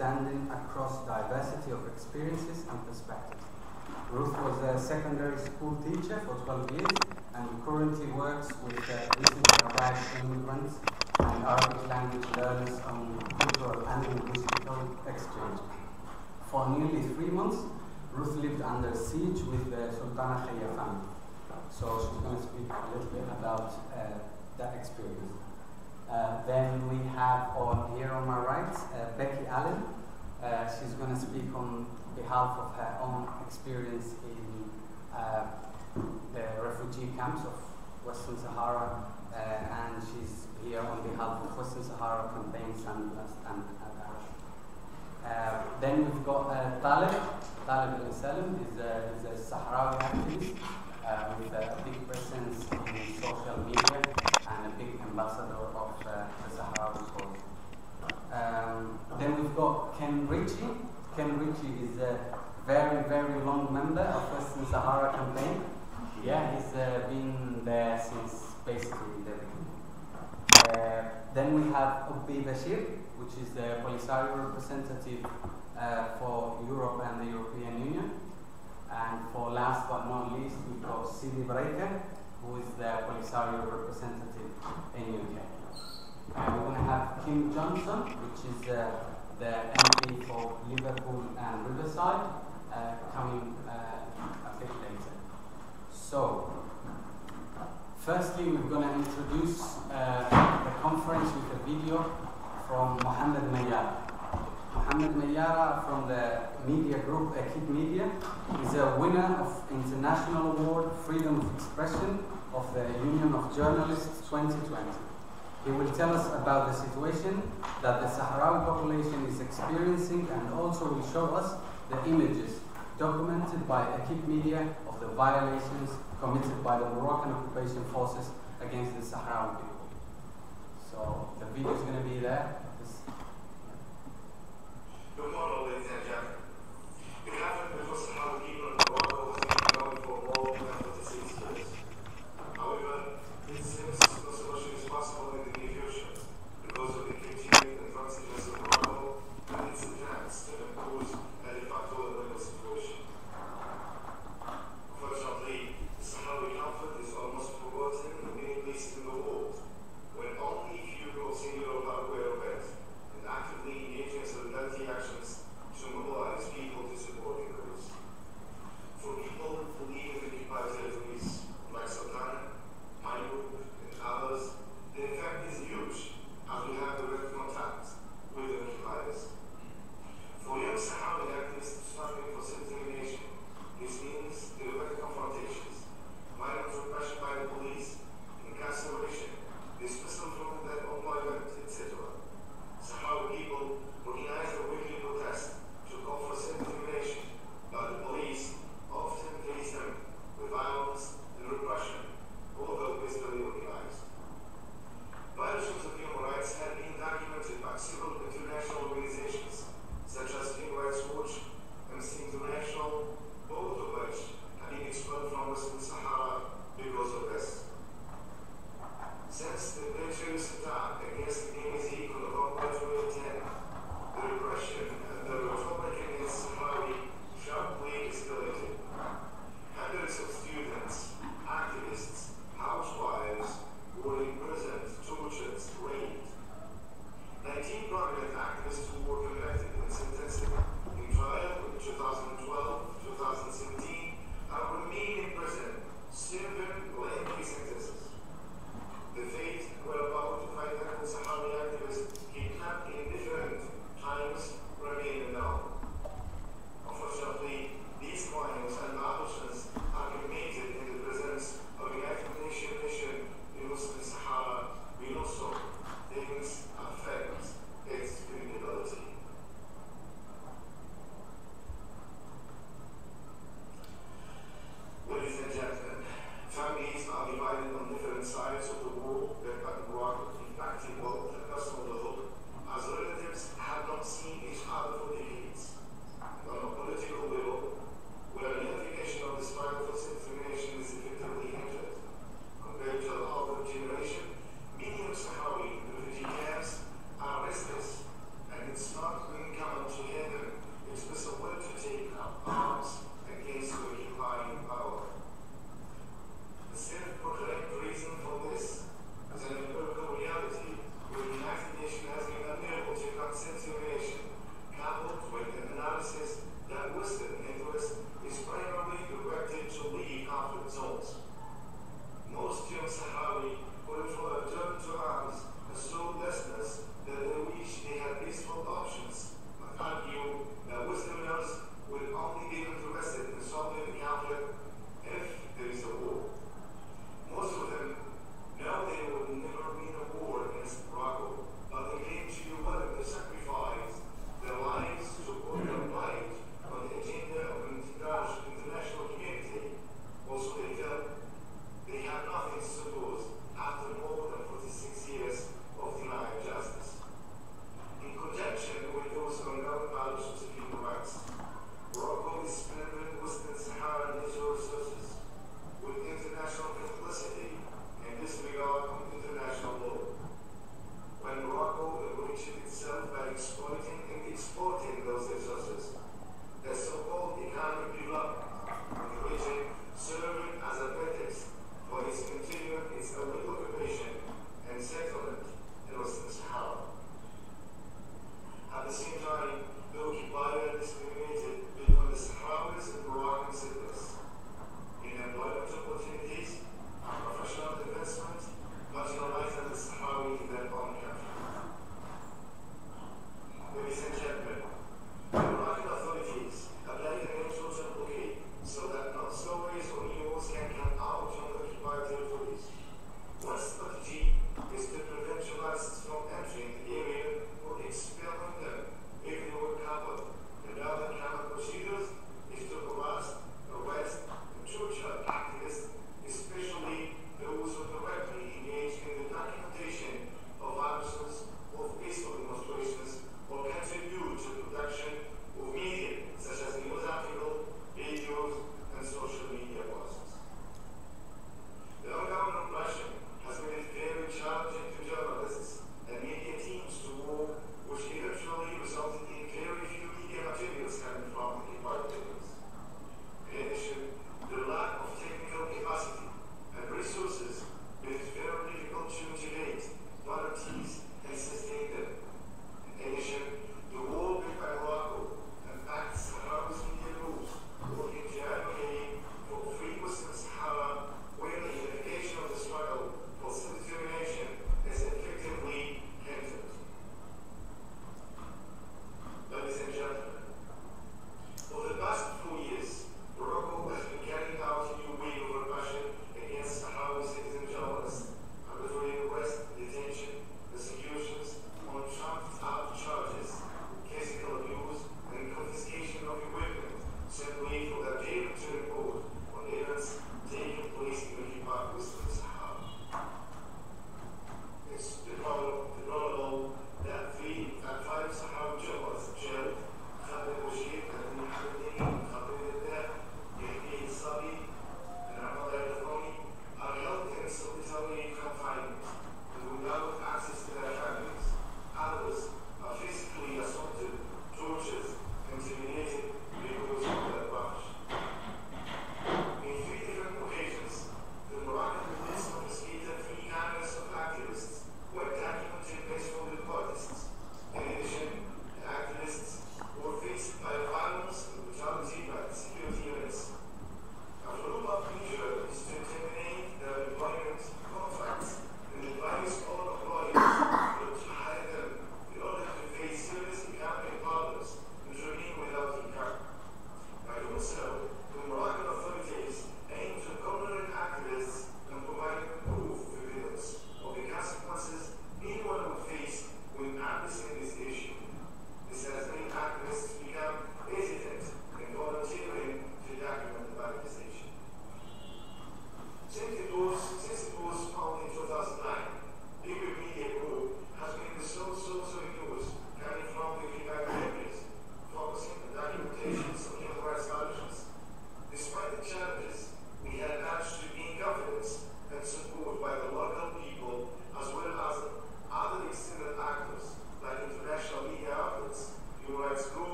understanding across diversity of experiences and perspectives. Ruth was a secondary school teacher for 12 years and currently works with uh, recently arrived immigrants and Arabic language learners on cultural and linguistical exchange. For nearly three months, Ruth lived under siege with the Sultana Khaya family. So she's going to speak a little bit about uh, that experience. Uh, then we have on here on my right uh, Becky Allen. Uh, she's going to speak on behalf of her own experience in uh, the refugee camps of Western Sahara, uh, and she's here on behalf of Western Sahara Campaign Sandblast and Adash. Uh, then we've got Taleb. Talib al Salim is a, is a Sahrawi activist uh, with a big presence in social media and a big ambassador of uh, the Sahara. Um, then we've got Ken Ritchie. Ken Ritchie is a very, very long member of Western Sahara campaign. Yeah, he's uh, been there since basically the beginning. Uh, then we have Oubi Bachir, which is the Polisario representative uh, for Europe and the European Union. And for last but not least, we've got Sidi Breika, who is the Polisario representative in UK. Uh, we're going to have Kim Johnson, which is uh, the MP for Liverpool and Riverside, uh, coming uh, a bit later. So, firstly, we're going to introduce uh, the conference with a video from Mohamed Meyara. Mohamed Meyara from the media group Equipe Media is a winner of International Award Freedom of Expression of the Union of Journalists 2020. He will tell us about the situation that the Sahrawi population is experiencing and also will show us the images documented by Equipe Media of the violations committed by the Moroccan occupation forces against the Sahrawi people. So the video is going to be there. Good morning, ladies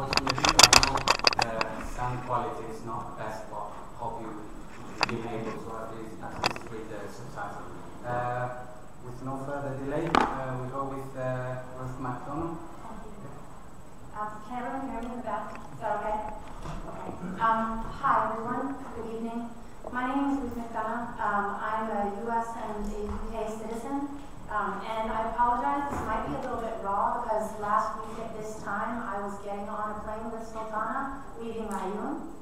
what you do, I know uh, some quality is not best, but hope you be able to at least assist with the uh, subtitle. Uh, with no further delay, uh, we go with uh, Ruth McDonald. Um, can everyone hear me back? Is that okay? Okay. Um, hi, everyone. Good evening. My name is Ruth McDonough. Um, I'm a U.S. and a U.K. citizen. Um, and I apologize, this might be a little bit raw because last week at this time I was getting on a plane with Sultana leaving Rayun.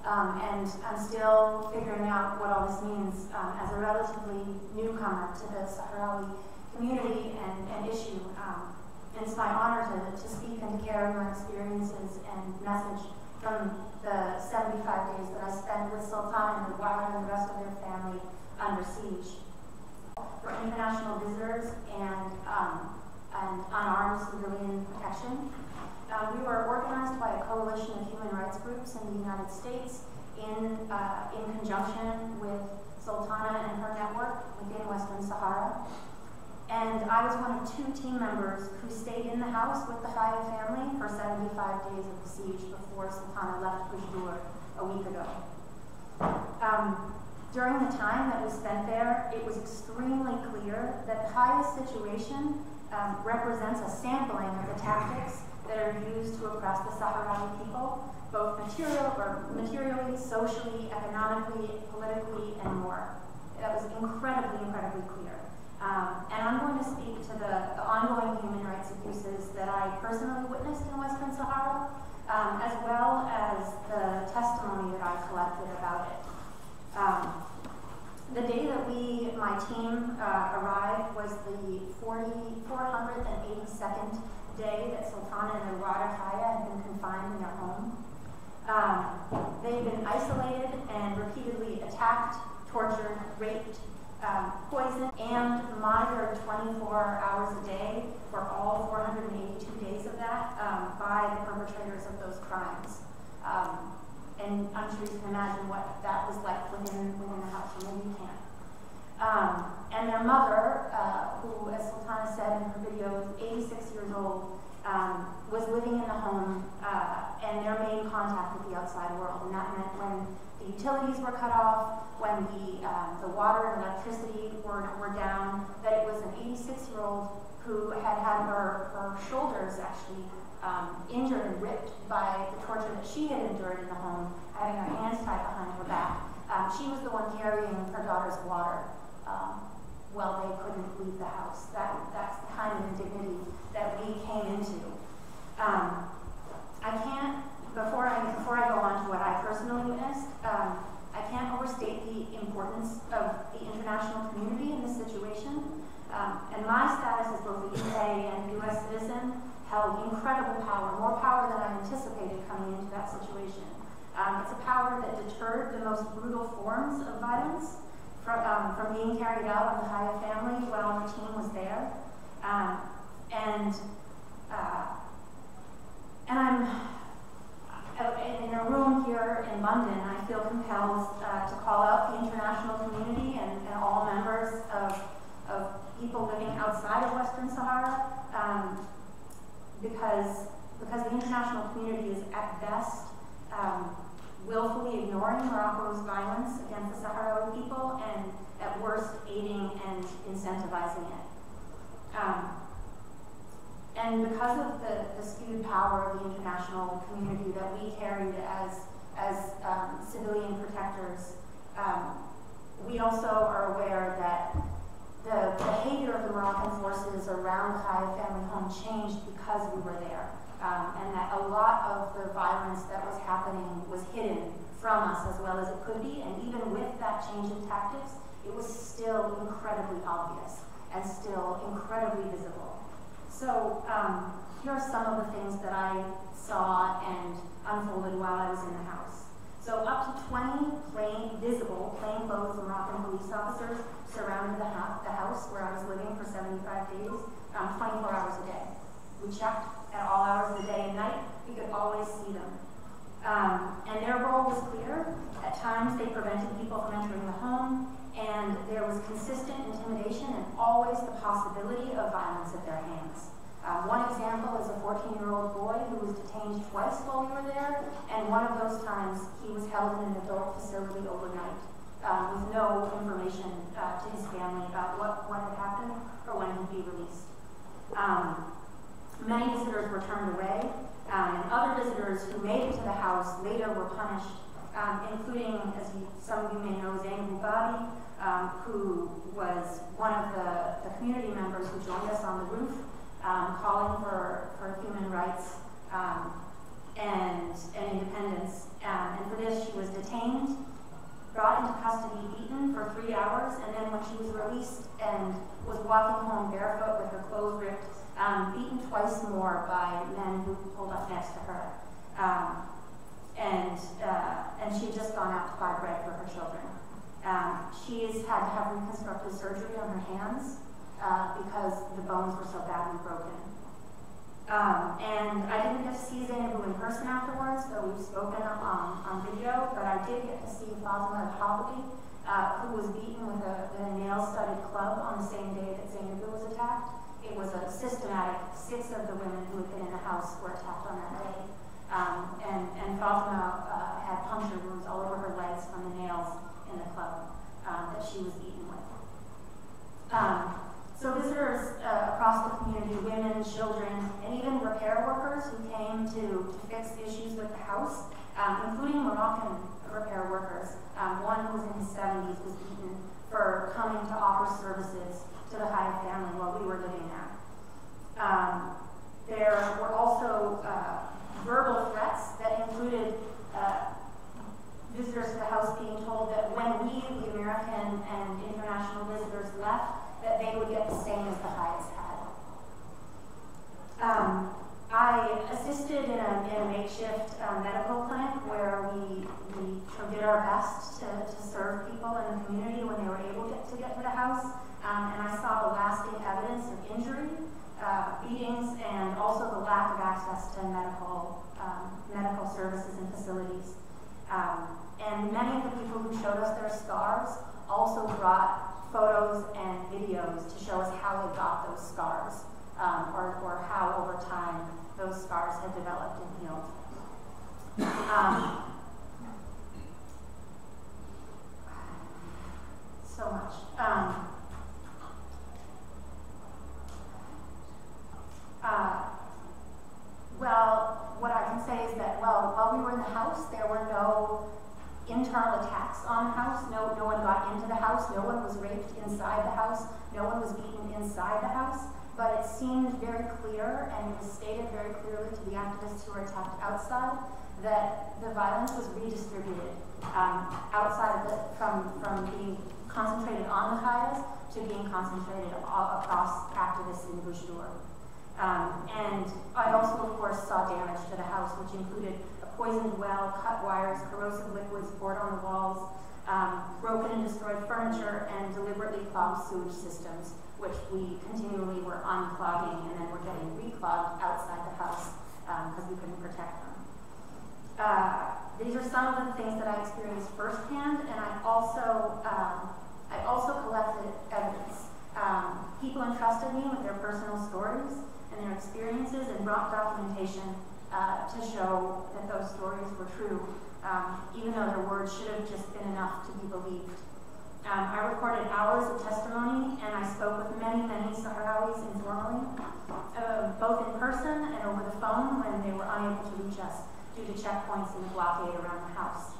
Um, and I'm still figuring out what all this means um, as a relatively newcomer to the Sahrawi community and, and issue. Um, and it's my honor to, to speak and to carry my experiences and message from the 75 days that I spent with Sultana and the and the rest of their family under siege for international visitors and, um, and unarmed civilian protection. Uh, we were organized by a coalition of human rights groups in the United States in, uh, in conjunction with Sultana and her network within Western Sahara. And I was one of two team members who stayed in the house with the Khaya family for 75 days of the siege before Sultana left Boujdour a week ago. Um, during the time that we spent there, it was extremely clear that Khaya's situation um, represents a sampling of the tactics that are used to oppress the Sahrawi people, both material or materially, socially, economically, politically, and more. That was incredibly, incredibly clear. Um, and I'm going to speak to the, the, ongoing human rights abuses that I personally witnessed in Western Sahara, um, as well as the testimony that I collected about it. Um, the day that we, my team, uh, arrived was the 40, 482nd day that Sultana and daughter Khaya had been confined in their home. Um, they've been isolated and repeatedly attacked, tortured, raped, um, poisoned, and monitored 24 hours a day for all 482 days of that um, by the perpetrators of those crimes. Um, and I'm sure you can imagine what that was like within within the maybe you can't. Um, and their mother, uh, who, as Sultana said in her video, was 86 years old, um, was living in the home uh, and their main contact with the outside world. And that meant when the utilities were cut off, when the, um, the water and electricity were, were down, that it was an 86 year old who had had her, her shoulders actually um, injured and ripped by the torture that she had endured in the home, having her hands tied behind her back. Um, she was the one carrying her daughter's water um, while they couldn't leave the house. That, that's the kind of indignity that we came into. Um, I can't, before I, before I go on to what I personally witnessed, um, I can't overstate the importance of the international community in this situation. Um, and my status as both a UK and US citizen held incredible power, more power than I anticipated coming into that situation. Um, it's a power that deterred the most brutal forms of violence from, um, from being carried out on the Khaya family while the team was there. Um, and uh, and I'm uh, in a room here in London, I feel compelled uh, to call out the international community and, and all members of, of people living outside of Western Sahara um, because, because the international community is at best um, willfully ignoring Morocco's violence against the Sahrawi people and at worst aiding and incentivizing it. Um, and because of the, the, skewed power of the international community that we carried as, as um, civilian protectors, um, we also are aware that the behavior of the Moroccan forces around the Khaya family home changed because we were there. Um, and that a lot of the violence that was happening was hidden from us as well as it could be. And even with that change in tactics, it was still incredibly obvious and still incredibly visible. So um, here are some of the things that I saw and unfolded while I was in the house. So up to 20 plain, visible, plainclothes Moroccan police officers surrounded the, the, house where I was living for 75 days, um, 24 hours a day. We checked at all hours of the day and night. We could always see them. Um, and their role was clear. At times, they prevented people from entering the home, and there was consistent intimidation and always the possibility of violence at their hands. Um, one example is a 14-year-old boy who was detained twice while we were there, and one of those times he was held in an adult facility overnight. um, with no information uh, to his family about what, what had happened or when he'd be released. Um, many visitors were turned away, um, and other visitors who made it to the house later were punished, um, including, as you, some of you may know, Zainab Badi, um, who was one of the, the community members who joined us on the roof, um, calling for, for human rights um, and, and independence. Um, and for this, she was detained, brought into custody, beaten for three hours, and then when she was released and was walking home barefoot with her clothes ripped, um, beaten twice more by men who pulled up next to her. Um, and, uh, and she had just gone out to buy bread for her children. Um, she's had to have reconstructive surgery on her hands uh, because the bones were so badly broken. Um, and I didn't get to see Zainabu in person afterwards, though we've spoken on, on video, but I did get to see Fatima Al uh, who was beaten with a, a nail-studded club on the same day that Zainabu was attacked. It was a systematic, six of the women who had been in the house were attacked on that day. Um, and, and Fatima uh, had puncture wounds all over her legs from the nails in the club um, that she was beaten with. So visitors uh, across the community, women, children, and even repair workers who came to, to fix issues with the house, um, including Moroccan repair workers. Um, one who was in his 70s was beaten for coming to offer services to the Khaya family while we were living there. Um, there were also uh, verbal threats that included uh, visitors to the house being told that when we, the American and international visitors, left, that they would get the same as the Khayas had. Um, I assisted in a, in a makeshift uh, medical clinic where we, we did our best to, to serve people in the community when they were able to, to get to the house. Um, and I saw the lasting evidence of injury, uh, beatings, and also the lack of access to medical, um, medical services and facilities. Um, and many of the people who showed us their scars also brought photos and videos to show us how they got those scars um, or, or how over time those scars had developed and healed. Um, so much. Um, uh, well, what I can say is that, well, while we were in the house, there were no internal attacks on the house. No, no one got into the house. No one was raped inside the house. No one was beaten inside the house. But it seemed very clear, and was stated very clearly to the activists who were attacked outside, that the violence was redistributed um, outside the, from, from being concentrated on the Khayas to being concentrated all across activists in Boujdour. Um, and I also, of course, saw damage to the house, which included a poisoned well, cut wires, corrosive liquids poured on the walls, um, broken and destroyed furniture, and deliberately clogged sewage systems, which we continually were unclogging and then were getting reclogged outside the house because um, we couldn't protect them. Uh, these are some of the things that I experienced firsthand, and I also um, I also collected evidence. Um, people entrusted me with their personal stories their experiences and brought documentation uh, to show that those stories were true, um, even though their words should have just been enough to be believed. Um, I recorded hours of testimony, and I spoke with many, many Sahrawis informally, uh, both in person and over the phone when they were unable to reach us due to checkpoints and the blockade around the house.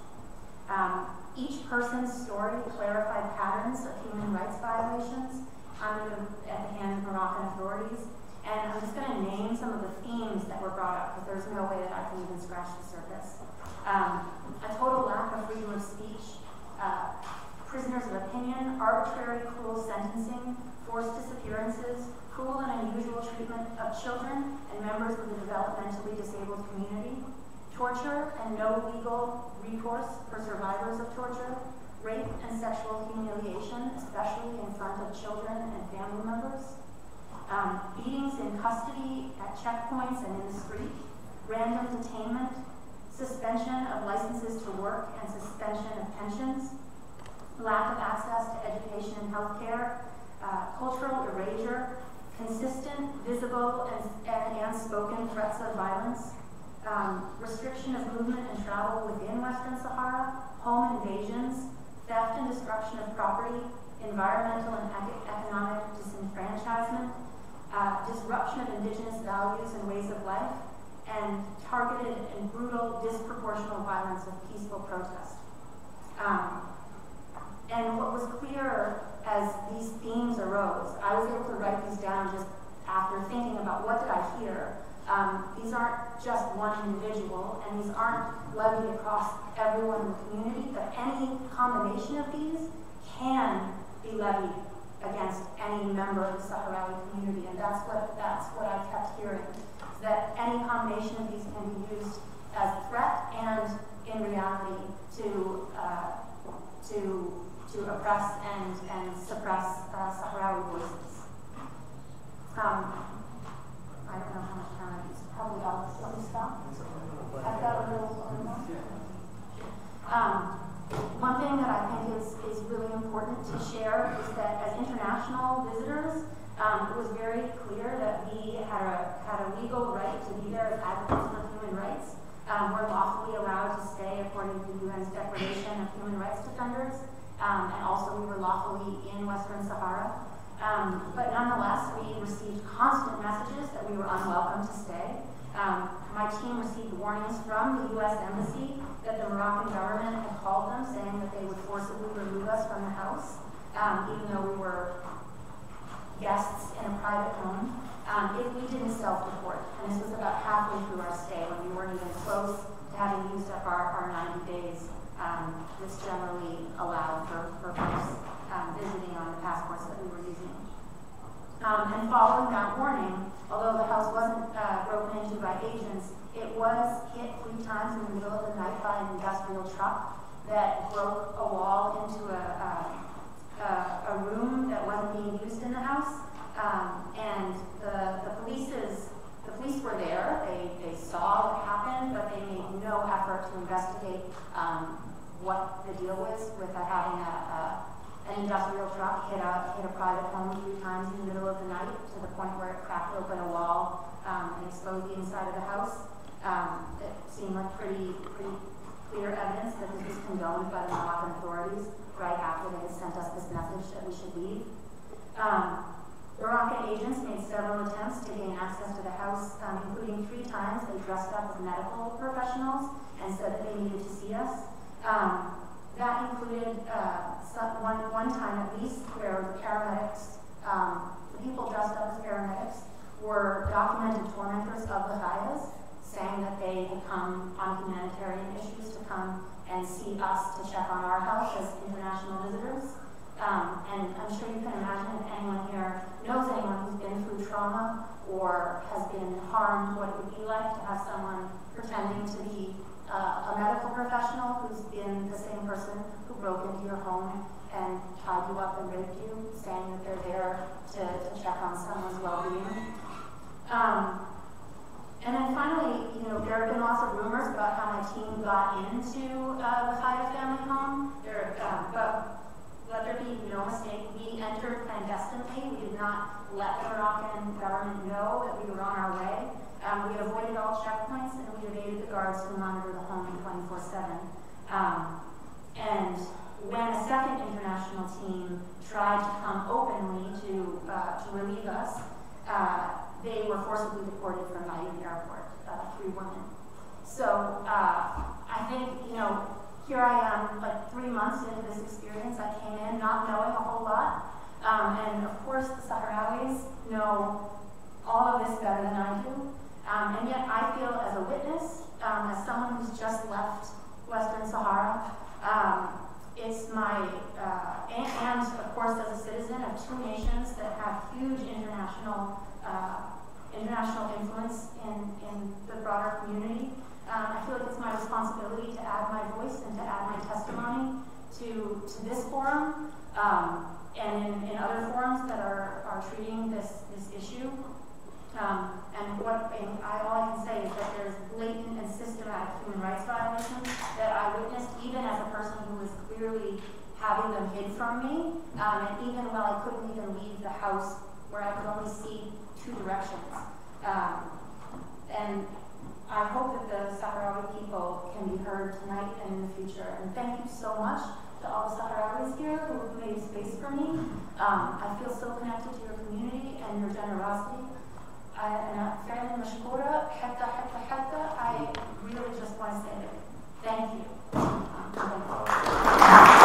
Um, each person's story clarified patterns of human rights violations under the, at the hands of Moroccan authorities and I'm just going to name some of the themes that were brought up because there's no way that I can even scratch the surface. Um, a total lack of freedom of speech, uh, prisoners of opinion, arbitrary, cruel sentencing, forced disappearances, cruel and unusual treatment of children and members of the developmentally disabled community, torture and no legal recourse for survivors of torture, rape and sexual humiliation, especially in front of children and family members, um, beatings in custody at checkpoints and in the street, random detainment, suspension of licenses to work and suspension of pensions, lack of access to education and health care, uh, cultural erasure, consistent, visible, and, and, and spoken threats of violence, um, restriction of movement and travel within Western Sahara, home invasions, theft and destruction of property, environmental and ec- economic disenfranchisement, uh, disruption of indigenous values and ways of life, and targeted and brutal disproportional violence of peaceful protest. Um, and what was clear as these themes arose, I was able to write these down just after thinking about what did I hear. Um, these aren't just one individual, and these aren't levied across everyone in the community, but any combination of these can be levied against any member of the Sahrawi community, and that's what that's what I kept hearing. That any combination of these can be used as a threat and, in reality, to uh, to to oppress and and suppress uh, Sahrawi voices. Um, I don't know how much time I used. Probably all. Let me stop. I've got a little. more. Um, one thing that I think is, is really important to share is that as international visitors, um, it was very clear that we had a, had a legal right to be there as advocates for human rights. Um, we're lawfully allowed to stay according to the UN's Declaration of Human Rights Defenders, um, and also we were lawfully in Western Sahara. Um, but nonetheless, we received constant messages that we were unwelcome to stay. Um, my team received warnings from the U.S. Embassy that the Moroccan government had called them saying that they would forcibly remove us from the house, um, even though we were guests in a private home, um, if we didn't self-deport. And this was about halfway through our stay when we weren't even close to having used up our, our 90 days um, that's generally allowed for, for folks um, visiting on the passports that we were using. Um, and following that warning, although the house wasn't uh, broken into by agents, it was hit three times in the middle of the night by an industrial truck that broke a wall into a, a, a, room that wasn't being used in the house. Um, and the, the police's the police were there. They, they saw what happened, but they made no effort to investigate um, what the deal was with having a, a an industrial truck hit a, hit a private home three times in the middle of the night to the point where it cracked open a wall um, and exposed the inside of the house. Um, it seemed like pretty, pretty clear evidence that this was condoned by the Moroccan authorities right after they had sent us this message that we should leave. Um, Moroccan agents made several attempts to gain access to the house, um, including three times they dressed up as medical professionals and said that they needed to see us. Um, that included uh, some, one, one time at least where the paramedics, um, people dressed up as paramedics, were documented tormentors of the Khayas, saying that they had come on humanitarian issues to come and see us to check on our health as international visitors. Um, and I'm sure you can imagine if anyone here knows anyone who's been through trauma or has been harmed, what it would be like to have someone pretending to be uh, a medical professional who's been the same person who broke into your home and tied you up and raped you, saying that they're there to, to check on someone's well-being. Um, and then finally, you know, there have been lots of rumors about how my team got into uh, the Khaya family home. There, um, but let there be no mistake, we entered clandestinely. We did not let the Moroccan government know that we were on our way. Um, we avoided all checkpoints and we evaded the guards who monitor the home 24-7. Um, and when a second international team tried to come openly to, uh, to relieve us, uh, they were forcibly deported from Mayotte Airport, uh, three women. So uh, I think, you know, here I am, like three months into this experience. I came in not knowing a whole lot. Um, and of course, the Sahrawis know all of this better than I do. Um, and yet I feel as a witness, um, as someone who's just left Western Sahara, um, it's my, uh, and, and, of course as a citizen of two nations that have huge international, uh, international influence in, in the broader community, um, I feel like it's my responsibility to add my voice and to add my testimony to, to this forum um, and in, in other forums that are, are treating this, this issue. Um, and what and I, all I can say is that there's blatant and systematic human rights violations that I witnessed, even as a person who was clearly having them hid from me, um, and even while I couldn't even leave the house where I could only see two directions. Um, and I hope that the Sahrawi people can be heard tonight and in the future. And thank you so much to all the Sahrawis here who have made space for me. Um, I feel so connected to your community and your generosity. I, أنا فعلا مشكورة حتى حتى حتى I really just want to say. Thank you. Thank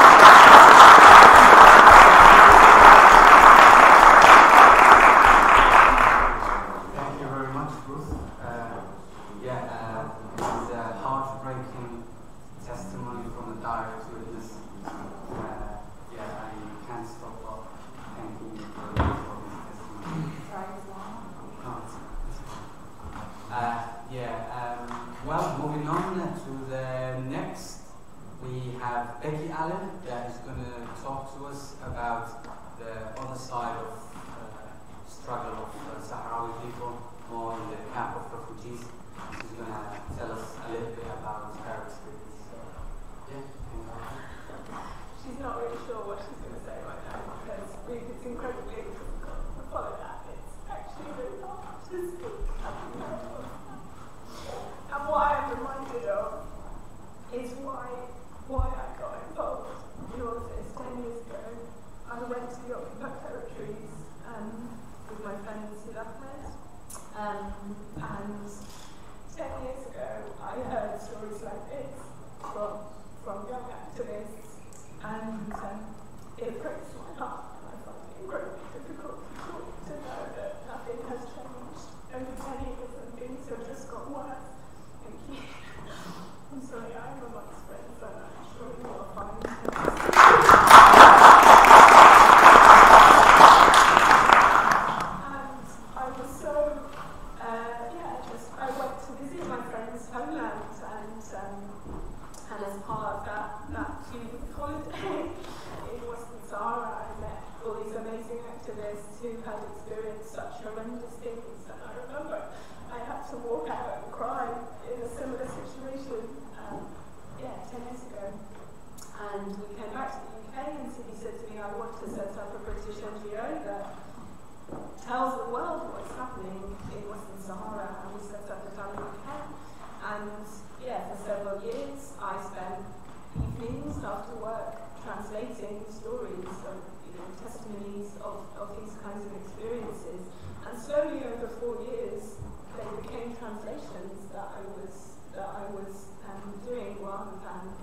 translations that I was that I was um, doing rather than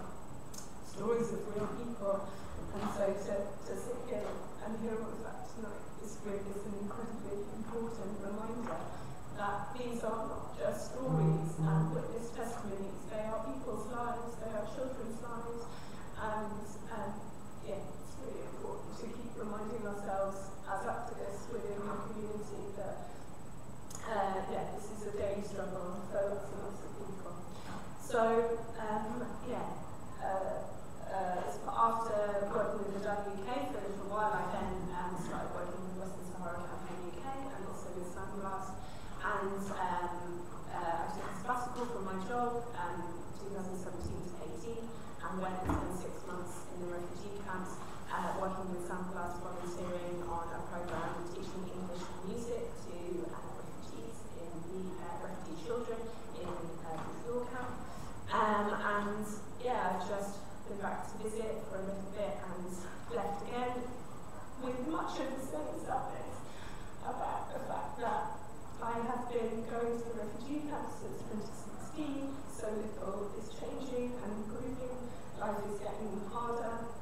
stories of real people. And so to, to sit here and hear all of that tonight is really is an incredibly important reminder that these are not just stories and witness testimonies, they are people's lives, they are children's lives, and yeah, it's really important to keep reminding ourselves as activists within our community that uh, yeah, this is a daily struggle for lots and lots of people. So um, yeah, uh, uh, after working with the WK for a little while, I then um, started working with Western Sahara Campaign UK and also with Sandblast. And um, uh, I took a sabbatical from my job um, 2017 to 18 and went and spent six months in the refugee camps uh, working with Sandblast volunteering on a program teaching English and music to uh, refugees in the uh, refugee children in uh, the Fuel camp. Um, and yeah, I've just been back to visit for a little bit and left again with much of the same sadness about the fact that I have been going to the refugee camps since 2016, so little is changing and improving, life is getting harder,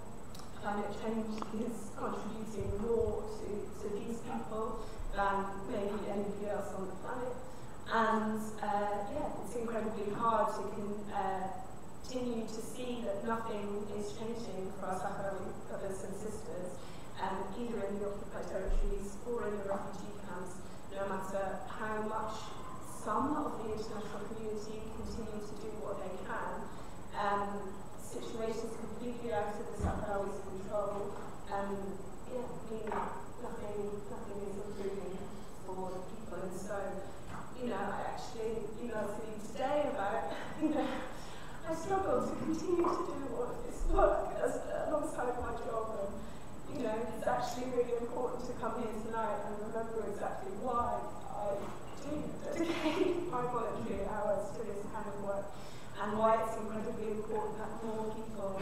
climate change is contributing more to, to these people than maybe anybody else on the planet. And uh, yeah, it's incredibly hard to con- uh, continue to see that nothing is changing for our Sahrawi brothers and sisters, um, either in the occupied territories or in the refugee camps, no matter how much some of the international community continue to do what they can. Um, situations completely out of the Sahrawi's control, um, yeah, mean that nothing, nothing is improving for the people. And so, you know, I actually emailed to you today about, you know, I struggle to continue to do all of this work as, alongside my job. And, you know, it's actually really important to come here tonight and remember exactly why I do dedicate my voluntary hours to this kind of work and why it's incredibly important that more people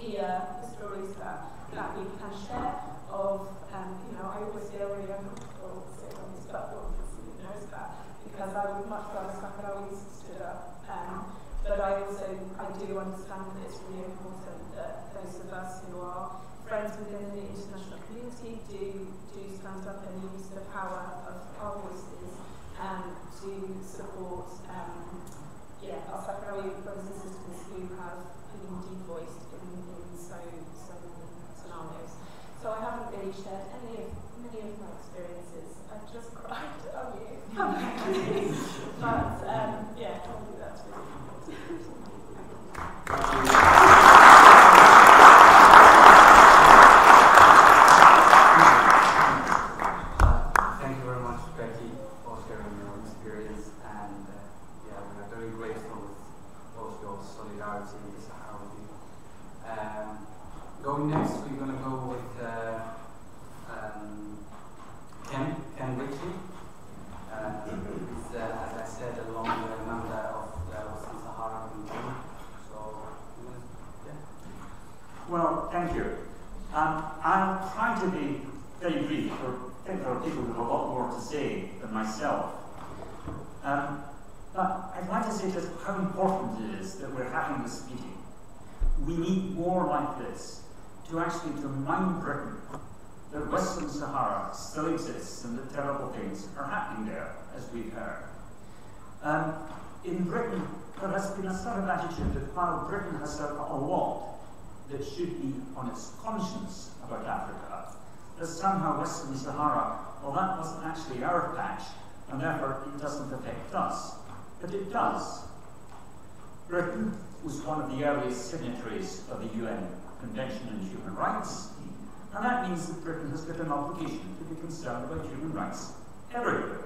hear the stories that, that we can share of, um, you know, I always feel really uncomfortable sitting on this platform because you knows that because I would much rather Sahrawis stood up. Um, but I also, I do understand that it's really important that those of us who are friends within the international community do, do stand up and use the power of our voices um, to support um, yeah, our Sahrawi brothers and sisters who have been devoiced in, in so, so many scenarios. So I haven't really shared any of many of my experiences. I've just cried on you. but um, yeah, that's really Uh, thank you very much, Becky, for sharing your experience, and uh, yeah, we are very grateful with both your solidarity in this hour. Um, going next, we're going to go with uh, um, Ken, Ken Ritchie. Uh, he's, uh, as I said, a long uh, member of the Western Sahara Commission. So, yeah. Well, thank you. Um, I'll try to be very brief. For, I think there are people who have a lot more to say than myself. Um, but I'd like to say just how important it is that we're having this meeting. More like this to actually remind Britain that Western Sahara still exists and that terrible things are happening there, as we've heard. Um, in Britain, there has been a sort of attitude that while Britain has a, a lot that should be on its conscience about Africa, that somehow Western Sahara, well, that wasn't actually our patch, and therefore it doesn't affect us. But it does. Britain was one of the earliest signatories of the UN Convention on Human Rights, and that means that Britain has got an obligation to be concerned about human rights everywhere.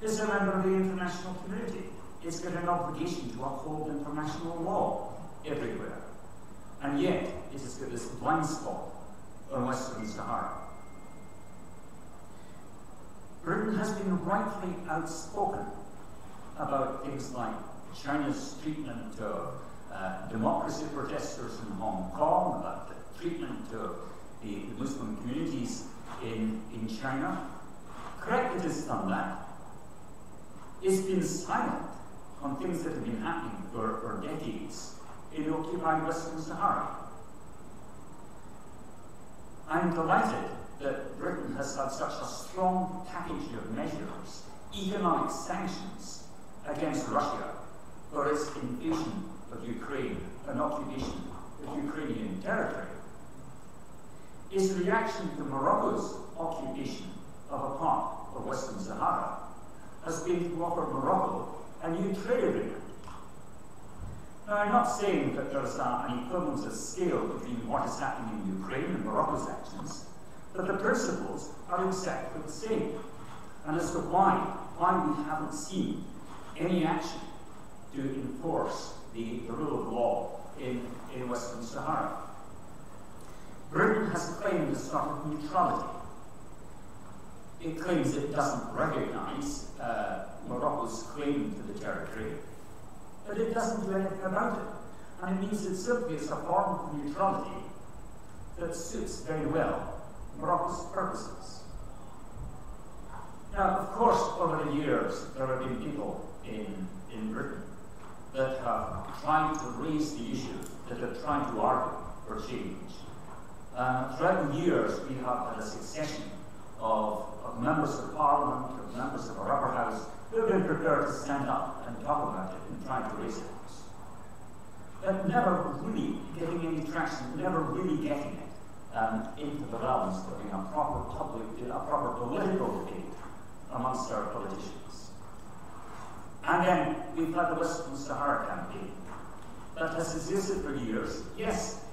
It's a member of the international community. It's got an obligation to uphold international law everywhere. And yet, it has got this blind spot on Western Sahara. Britain has been rightly outspoken about things like China's treatment of uh, democracy protesters in Hong Kong, about the treatment of the, Muslim communities in, in China. Correct it has done that. It's been silent on things that have been happening for, for decades in occupied Western Sahara. I'm delighted that Britain has had such a strong package of measures, economic sanctions, against Russia for its invasion of Ukraine, an occupation of Ukrainian territory. Its reaction to Morocco's occupation of a part of Western Sahara has been to offer Morocco a new trade agreement. Now, I'm not saying that there's an equivalence of scale between what is happening in Ukraine and Morocco's actions, but the principles are exactly the same. And as to why, why we haven't seen any action to enforce the, the rule of law in, in Western Sahara. Britain has claimed a sort of neutrality. It claims it doesn't recognize uh, Morocco's claim to the territory, but it doesn't do anything about it. And it means it simply is a form of neutrality that suits very well Morocco's purposes. Now, of course, over the years, there have been people in, in Britain that have tried to raise the issue, that have tried to argue for change. Um, throughout the years, we have had a succession of, of members of parliament, of members of our upper house, who have been prepared to stand up and talk about it and try to raise it. But never really getting any traction, never really getting it um, into the realms of being a proper public, a proper political debate amongst our politicians. And then we've had the Western Sahara campaign that has existed for years. Yes,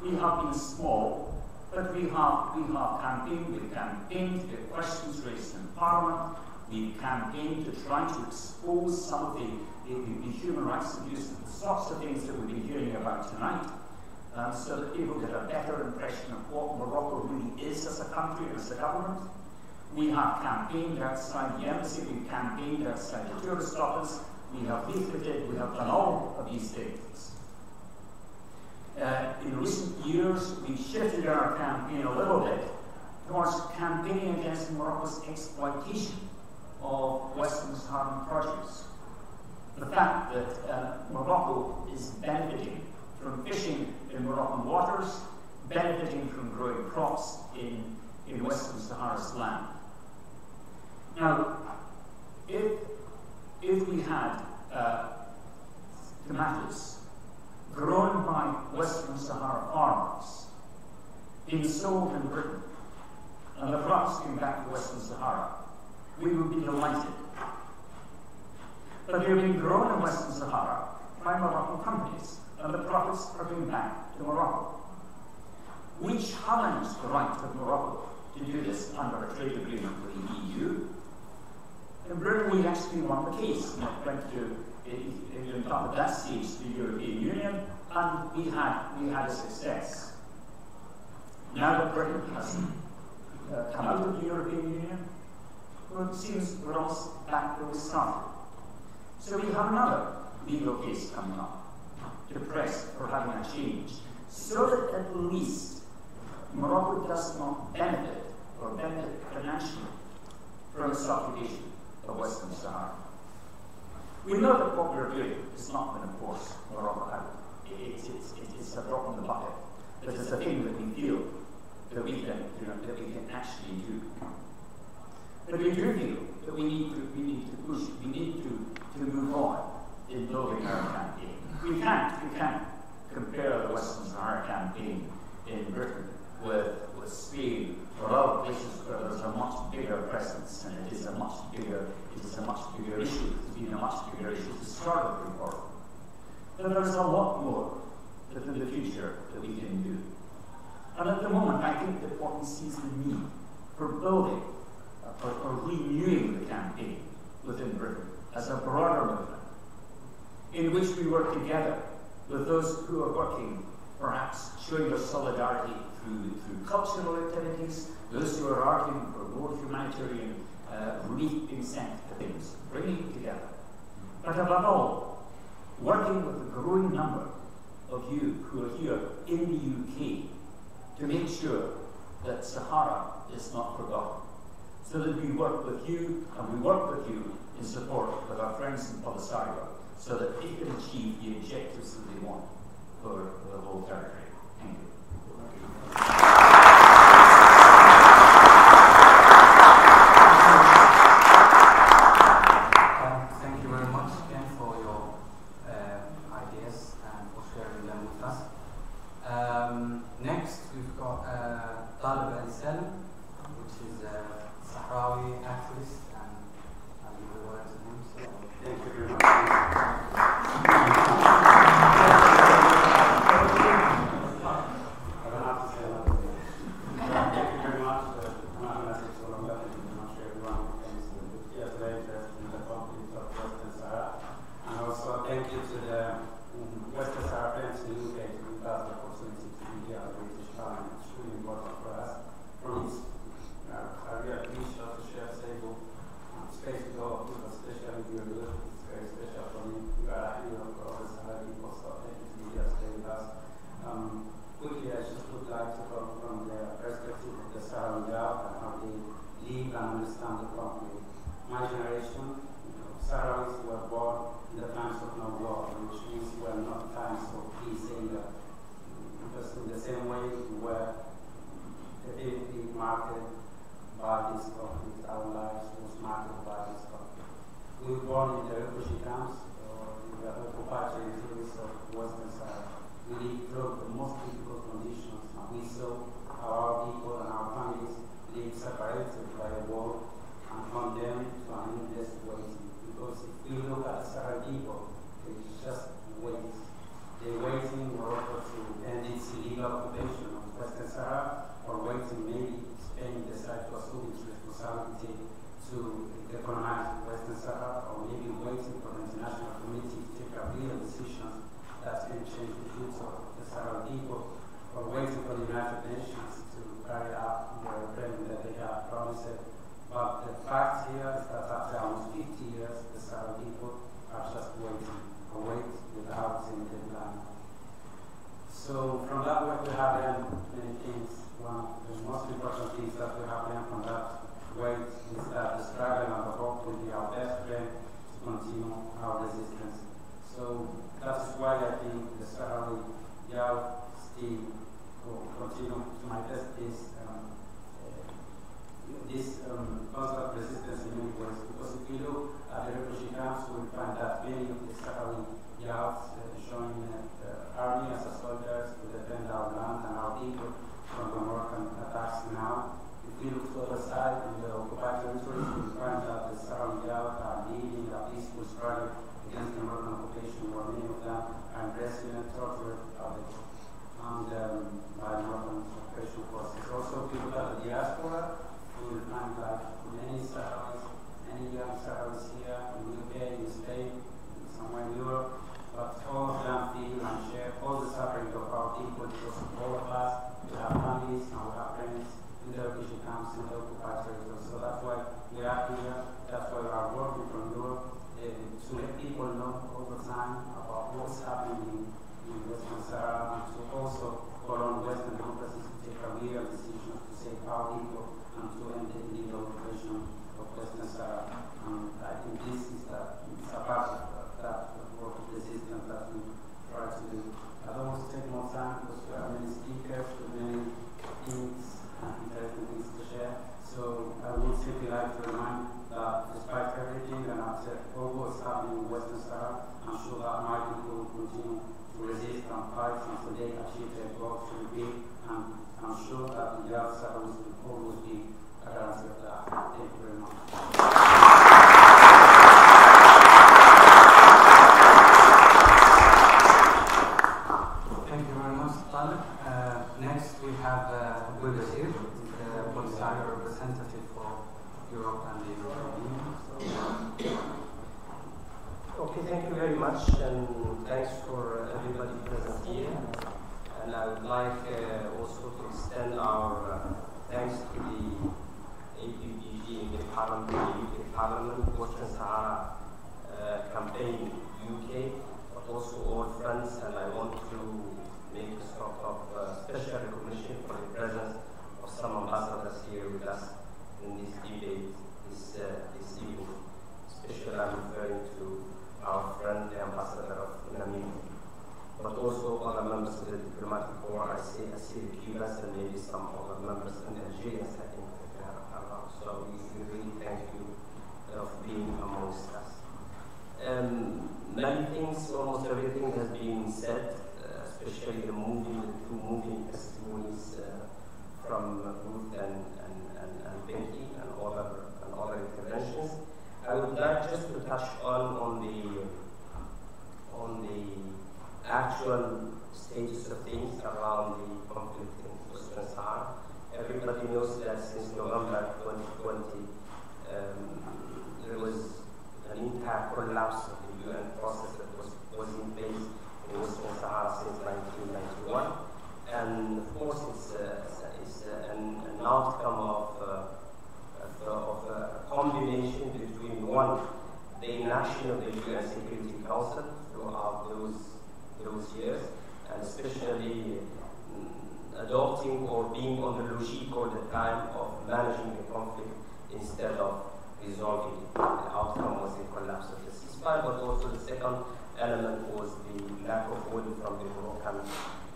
we have been small, but we have we have campaigned, we've campaigned, we have questions raised in Parliament, we've campaigned to try to expose some of the, the, the human rights abuses, the sorts of things that we've been hearing about tonight. Um, so that people get a better impression of what Morocco really is as a country and as a government. We have campaigned outside the embassy, we've campaigned outside the tourist office, we have leafleted, we have done all of these things. uh, in recent years, we shifted our campaign a little bit towards campaigning against Morocco's exploitation of Western Saharan produce. The fact that uh, Morocco is benefiting from fishing in Moroccan waters, benefiting from growing crops in, in Western Sahara's land. Now, if, if we had uh, tomatoes grown by Western Sahara farmers being sold in Britain, and the crops came back to Western Sahara, we would be delighted. But they're being grown in Western Sahara by Moroccan companies, and the profits are going back to Morocco. We challenge the right of Morocco to do this under a trade agreement with the EU. In Britain, we actually won the case, and it went to, in top at that stage, the European Union, and we had, we had a success. Now that Britain has uh, come out of the European Union, well, it seems we're all back where we started. So we have another legal case coming up to press for having a change, so that at least Morocco does not benefit or benefit financially from the subjugation of Western Sahara. We know that what we're doing is not going to force Morocco out. It's, it's, it's a drop in the bucket. But it's a thing that we feel that we can, you know, that we can actually do. But we do feel that we need to, we need to push, we need to, to move on in building our campaign. We can't, we can't compare the Western Sahara campaign in Britain with, with Spain or other places where there's a much bigger presence and it is a much bigger, it is a much bigger issue. It's been a much bigger issue to with for. But there is a lot more that in the future that we can do. And at the moment, I think that see is the need for building or, or renewing the campaign within Britain as a broader movement in which we work together with those who are working, perhaps showing their solidarity through, through cultural activities, those who are arguing for more humanitarian uh, relief being sent things, bringing it together. But above all, working with the growing number of you who are here in the UK to make sure that Sahara is not forgotten. So that we work with you and we work with you in support with our friends in Polisario so that they can achieve the objectives that they want for the whole territory. Thank you. Um, thank you very much again for your uh, ideas and for sharing them with us. Um, next, we've got uh, Taleb Alisalem, which is a Sahrawi activist, and I'll give the word to him. So, thank you very much. I don't have to say a lot. Thank you very much. Uh, I'm not going to take so long. I'm not sure everyone is here today interested in the conflict of Western Sahara. And also thank you to the um, Western Sahara friends in the UK to give us the opportunity to be here at the British Parliament. It's really important for us. For me, uh, I really appreciate to share stable um, space with all of you, especially with your youth. It's very special for me. You are a hero for all the Sahara people, so thank you to be here today with us. Um, quickly, I just would like to come from the perspective of the Saharan Gulf and how they live and understand the conflict. My generation, you know, Sahrawis were born in the times of no war, which means were not times of peace either. Because in the same way we were definitely marked by this conflict, our lives was marked by this conflict. We were born in the refugee camps, or in the occupied territories of Western Sahara we lived through the most difficult conditions, and we saw how our people and our families lived separated by a wall and condemned to an endless waiting. Because if we look at the Sahara people, they just wait. They're waiting in Morocco to end its illegal occupation of Western Sahara, or waiting maybe Spain decide to assume its responsibility to decolonize Western Sahara, or maybe waiting for the international community to take a real decisions that can change the future of the Sahara people, or waiting for the United Nations to carry out the agreement that they have promised. But the fact here is that after almost 50 years, the Sahara people are just waiting, a wait without any deadline. So from that work we have learned many things. One of the most important things that we have learned from that work is that the struggle and the hope will be our best friend to continue our resistance. So that is why I think the Sahrawi Yao still will continue to manifest this um, uh, this um, constant resistance in many ways. Because if we look at the refugee camps, we find that many of the Sahrawi Yaos uh, showing uh, the army as a soldiers to defend our land and our people from the Moroccan attacks now. If we look to the other side in the occupied territories, we find that the Sahrawi Yaos are leading a peaceful struggle against the Moroccan occupation, where many of them are imprisoned and tortured by the and um, by Moroccan occupation forces. Also, people at the diaspora, we will find that many Sahrawis, many young Sahrawis here in the UK, in Spain, somewhere in Europe, but all of them feel and share all the suffering of our people because all of us, we have families and we have friends in the refugee camps in the occupied territories. So that's why we are here, that's why we are working from Europe uh, to let people know all the time about what's happening in, Western Sahara and to also call on Western democracies to take a real decision to save our people and to end the illegal occupation of Western Sahara. And I think this is a, it's a part of that work of resistance that we try to do. I don't want to take more time because we have many speakers with many things and interesting things to share. So I would simply like to remind that despite everything and after happening in Western Sahara, I'm sure that my people will continue to resist and fight until they achieve their goals to be. And I'm sure that the Yad Sahrawis will always be a guarantee of that. Thank you very much. Thank you very much, Taleb. Uh, next, we have uh, with us here the Polisario representative for Europe and the European Union. Okay, thank you very much, and thanks for uh, everybody present here. And I would like uh, also to extend our uh, thanks to the APPG in the Parliament, the UK Parliament, Western Sahara uh, Campaign UK, but also all friends, and I want to make a sort of uh, special recognition for the presence of some ambassadors here with us in this debate this, uh, this evening. Especially I'm referring to our friend, the ambassador of Namibia, but also other members of the diplomatic corps. I see, I see the Cubans and maybe some other members and Algerians, I think, that are around. So we really thank you of being amongst us. Um, many things, almost everything has been said, uh, especially the moving, the two moving testimonies uh, from uh, Ruth and, and, and, and Becky and and other interventions. I would like just to touch on, on the on the actual status of things around the conflict in Western Sahara. Everybody knows that since November 2020, um, there was an entire collapse of the UN process that was, was in place in Western Sahara since 1991. And of course, it's, uh, it's, it's uh, an, an outcome of, uh, of, uh, of a combination between one, the inaction of the UN Security Council throughout those, those years, and especially or being on the logic all the time of managing the conflict instead of resolving it. The outcome was the collapse of the ceasefire, but also the second element was the lack of will from the Moroccan,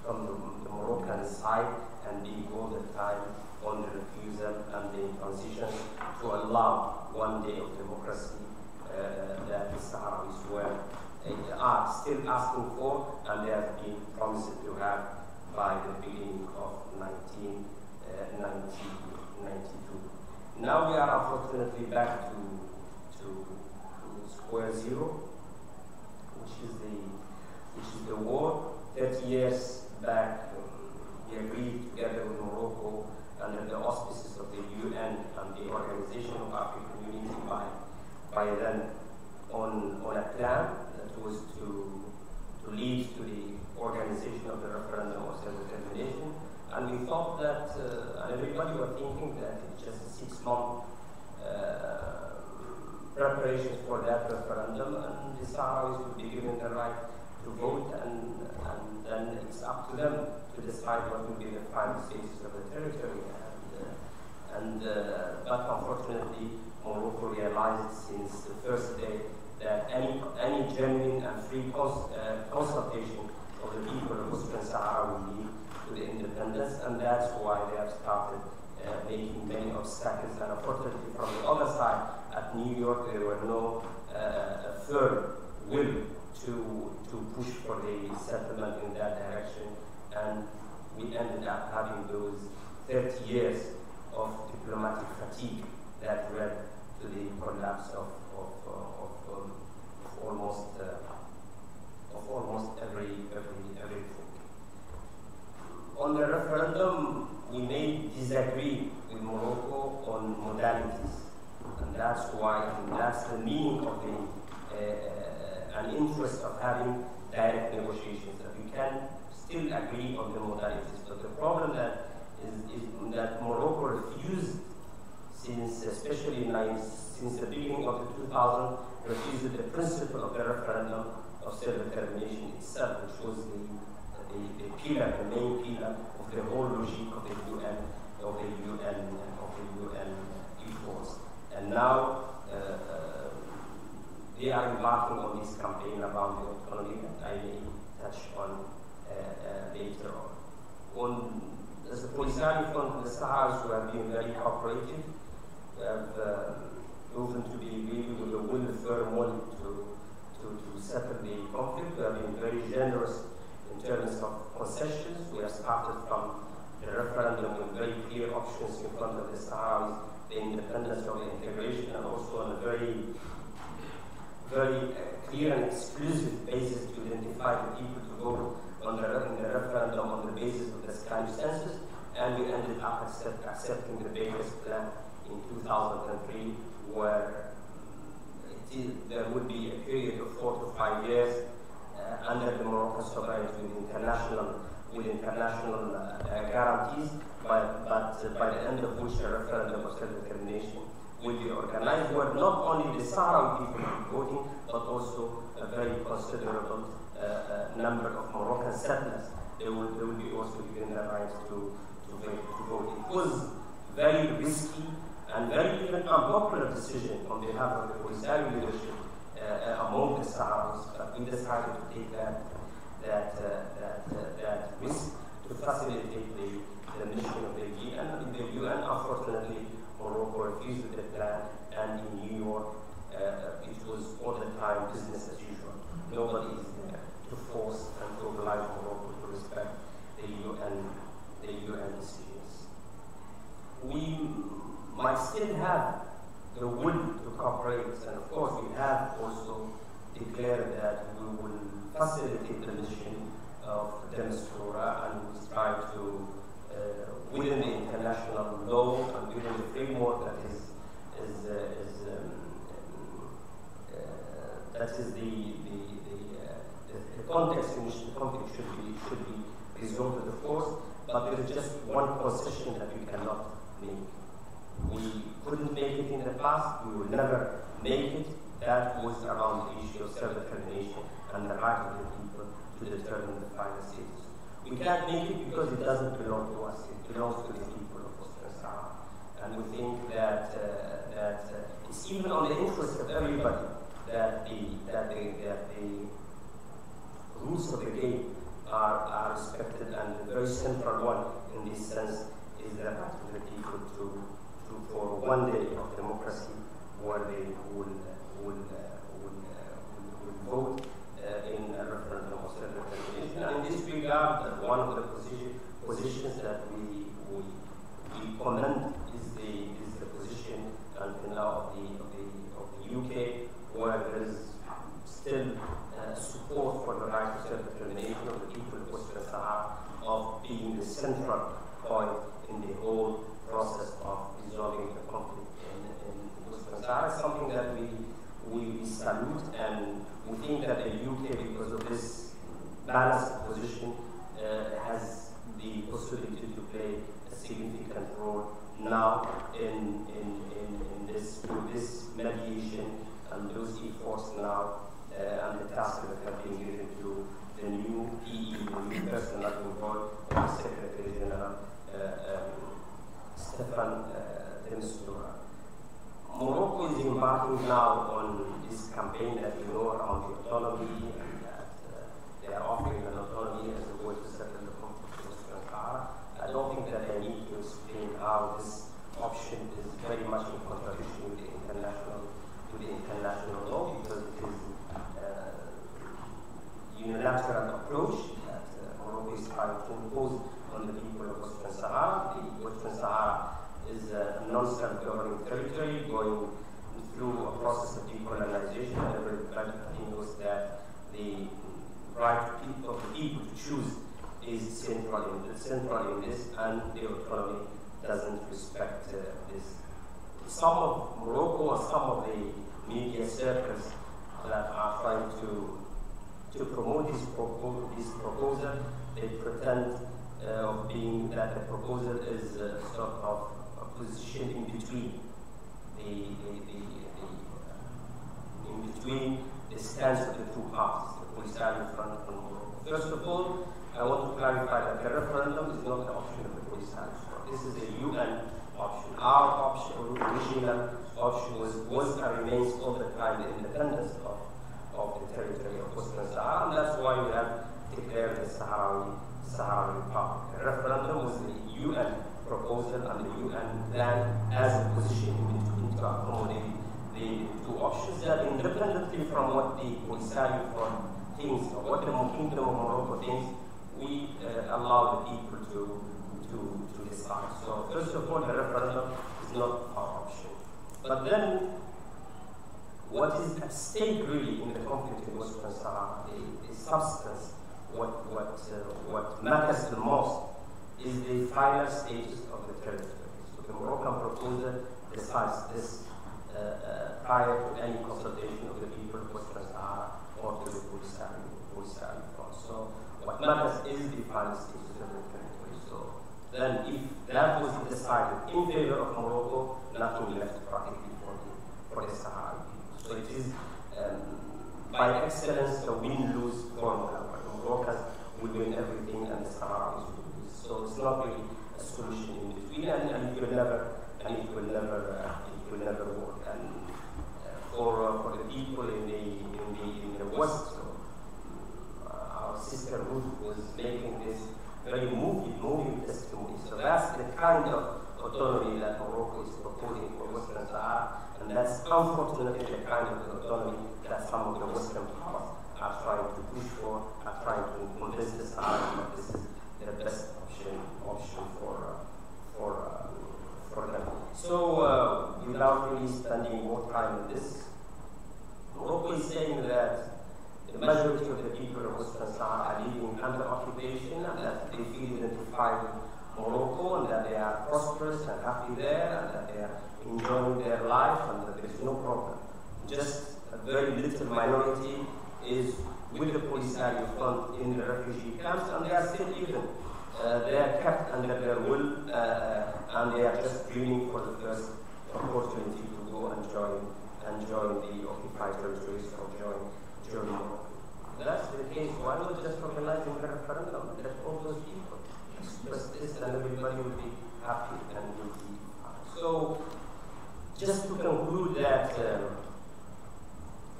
from the, the Moroccan side, and being all the time on the refusal and the transition to allow one day of democracy uh, that the Sahrawis were uh, are still asking for, and they have been promised to have by the beginning of 1992. Now we are unfortunately back to, to, to square zero, which is the which is the war. 30 years back, um, we agreed together with Morocco under the auspices of the UN and the Organization of African Unity by, by then on, on a plan that was to, to lead to the organization of the referendum of self-determination. And we thought that, uh, everybody was thinking that it's just a six-month uh, preparations for that referendum, and the Sahrawis would be given the right to vote, and, and then it's up to them to decide what will be the final status of the territory. And, uh, and uh, but unfortunately, Morocco realized since the first day that any any genuine and free uh, consultation of the people of will lead to the independence, and that's why they have started uh, making many obstacles. And unfortunately, from the other side, at New York, there were no uh, firm will to to push for the settlement in that direction, and we ended up having those 30 years of diplomatic fatigue that led to the collapse of of, of, um, of almost uh, of almost every every everything. On the referendum, we may disagree with Morocco on modalities, and that's why and that's the meaning of the uh, an interest of having direct negotiations. That we can still agree on the modalities, but the problem that is, is that Morocco refused since especially nine, since the beginning of the 2000 refused the principle of the referendum of self-determination itself, which was the, the, the pillar, the main pillar of the whole logic of the UN, of the UN, of the UN efforts. And now uh, uh, they are embarking on this campaign about the autonomy that I may touch on uh, uh, later on. On the Polisario Front, the Sahars who have been very cooperative, have uh, proven to be really with a will, firm to, to, settle the conflict. We have been very generous in terms of concessions. We have started from the referendum with very clear options in front of the Sahrawis, the independence of the integration, and also on a very, very clear and exclusive basis to identify the people to vote on the, the referendum on the basis of the Spanish census. And we ended up accept, accepting the Baker's plan in 2003, where is, there would be a period of four to five years uh, under the Moroccan sovereignty with international, with international uh, guarantees, but, but uh, by the end of which a referendum of self-determination be organized, where not only the Sahrawi people will be voting, but also a very considerable number of Moroccan settlers. They will, they will be also given the right to, to, to vote. It was very risky and very even unpopular decision on behalf of the Polisario leadership uh, among the Sahrawis, but we decided to take that that uh, that uh, that risk to facilitate the, the mission of the UN. In the UN, unfortunately, Morocco refused the plan, and in New York, uh, it was all the time business as usual. Nobody is there to force and to oblige Morocco to respect the UN the UN decisions. We might still have the will to cooperate, and of course we have also declared that we will facilitate the mission of de Mistura and we try to, uh, within the international law and within the framework that is, is, uh, is um, uh, that is the, the, the, uh, the context in which the conflict should be, should be resolved, of course, but there is just one concession that we cannot make. We couldn't make it in the past, we will never make it. That was around the issue of self-determination and the right of the people to determine the final status. We can't make it because it doesn't belong to us, it belongs to the people of Western Sahara. And we think that, uh, that uh, it's even on the interest of everybody that the, that the, that the rules of the game are, are respected and the very central one in this sense is the right of the people to, to for one day of democracy where they will, will, will, will, vote uh, in a referendum of self-determination. In this regard, one of the position, positions that we, we, we commend is the, is the position of the, of the, of the UK, where there is still uh, support for the right of self-determination of the people of Western Sahara of being the central point in the whole process of dissolving the conflict in, in those. That is something that we, we salute and we think that the UK, because of this balanced position, uh, has the possibility to play a significant role now in, in, in, in this, this mediation and those efforts now uh, and the task that have been given to the new PE, the new person that involved, the Secretary General. Uh, um, Morocco is embarking now on this campaign that you know around the autonomy and that uh, they are offering an autonomy as a way to settle the conflict in Western. I don't think that I need to explain how this option is very much in contradiction with the international with the international law because it is uh, unilateral approach that uh, Morocco is trying to impose on the people of Western Sahara. The Western Sahara is a non-self-governing territory going through a process of decolonization. Everybody knows that the right of the people to choose is central in, central in this, and the autonomy doesn't respect uh, this. Some of Morocco or some of the media circles that are trying to to promote this, propo this proposal, they pretend of being that the proposal is uh, sort of a position in between the, the, the, the uh, in between the stance of the two parties, the Polisario Front and Morocco. First of all, I want to clarify that the referendum is not an option of the Polisario Front. This is a UN option. Our option, original option was, was and remains all the time the independence of, of the territory of Western Sahara, and that's why we have declared the Sahrawi, Sahrawi Republic. The referendum was the UN and the UN plan as a position in between to accommodate the two options that independently from what the Polisario Front thinks or what the Kingdom of Morocco thinks, we uh, allow the people to, to, to decide. So first of all, the referendum is not our option. But then, what is at stake really in the conflict in Western Sahara, the, the substance, what, what, uh, what matters the most is the final status of the territory. The Moroccan proposal decides this uh, uh, prior to any consultation of the people of Western Sahara or to the Polisario Front. So what matters is the status territory. So then if that was decided in favor of Morocco, nothing left practically for the, for the Sahara. So it is um, by excellence a win-lose formula Moroccans will win everything and the Sahrawis will lose. So it's not really solution in between and, and it will never and it will never uh, it will never work. And uh, for uh, for the people in the in the in the West, so, our sisterhood was making this very moving, moving testimony. So that's the kind of autonomy that Morocco is proposing for Western Sahara, and that's unfortunately the kind of autonomy that some of the Western powers are trying to push for, are trying to convince the Sahara that this is the best option option for uh, for uh, for them. So uh, without really spending more time on this, Morocco is saying that the majority of the people of Western Sahara are living under occupation and that they feel identified Morocco and that they are prosperous and happy there and that they are enjoying their life and that there is no problem. Just a very little minority is with the Polisario Front in the refugee camps and they are still even. Uh, they are kept under their will uh, and they are just dreaming for the first opportunity to go and join and join the occupied territories or join Morocco. That's the case. Why not just organizing a referendum? Let all those people express this and everybody will be happy and will be So, just to conclude that um,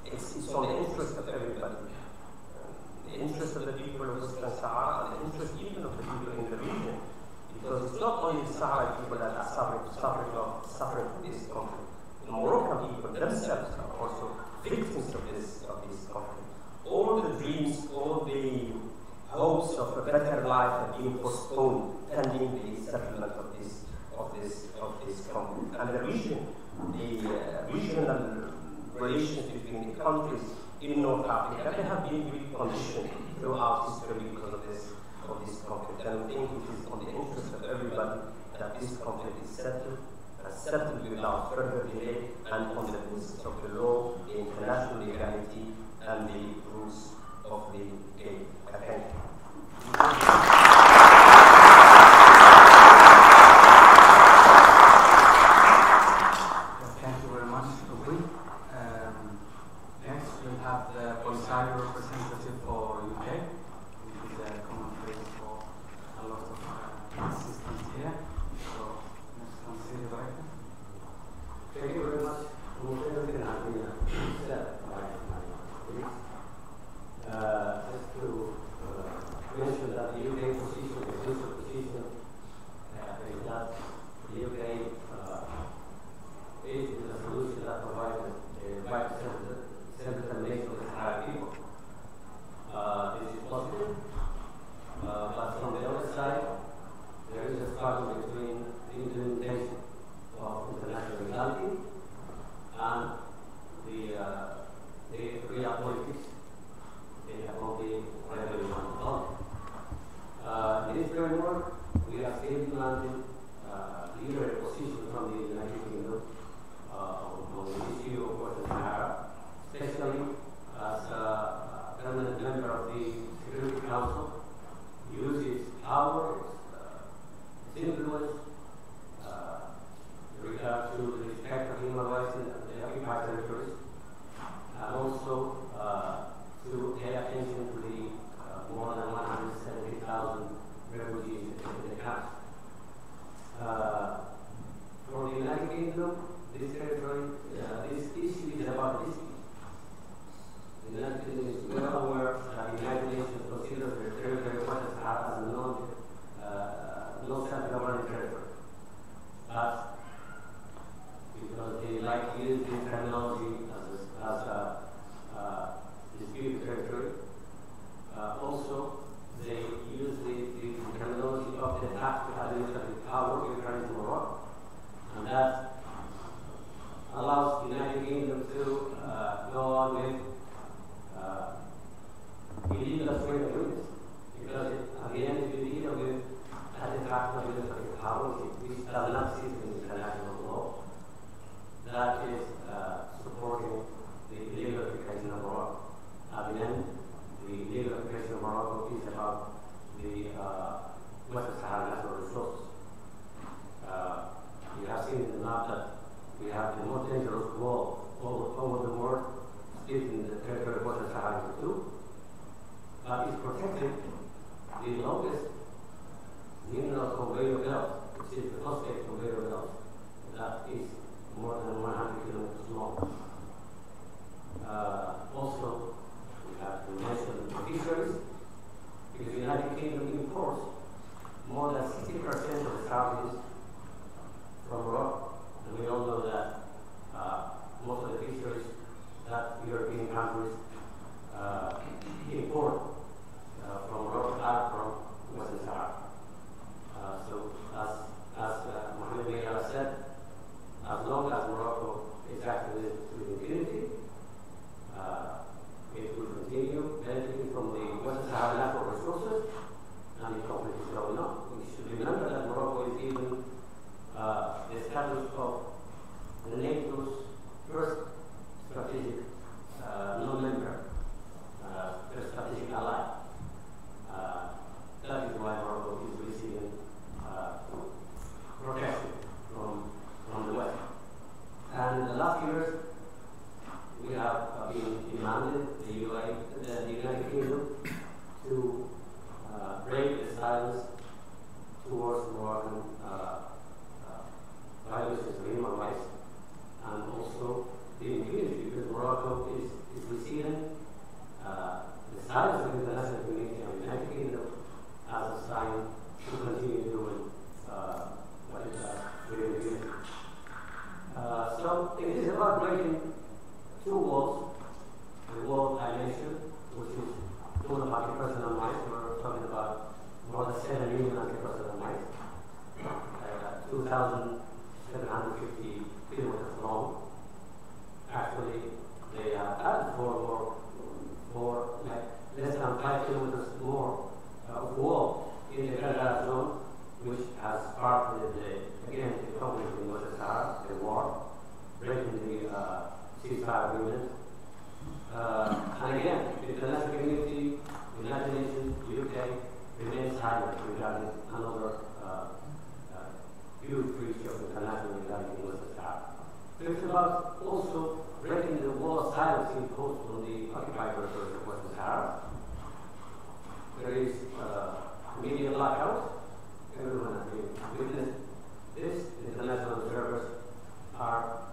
it's, it's on the interest of everybody. The interest of the people of Western Sahara and the interest even of the people in the region. Because it's not only the Sahara people that are suffering, suffering, of, suffering from this conflict. The Moroccan people themselves are also victims of this, of this conflict all the dreams, all the hopes of a better life have been postponed pending the settlement of this of this of this conflict. And the region, the uh, regional relations between the countries in North Africa, they have been reconditioned throughout history because of this of this conflict. And I think it is on the interest of everybody that this conflict is settled and settled without further delay and on the basis of the law, the international legality, and the rules of the game. I Thank you the UK remains silent regarding another uh, uh, huge breach of international legality in West Sahara. So it's about also breaking the wall of silence imposed on the occupied territories of West Sahara. There is uh, media blackout. Everyone has been witness. This international observers are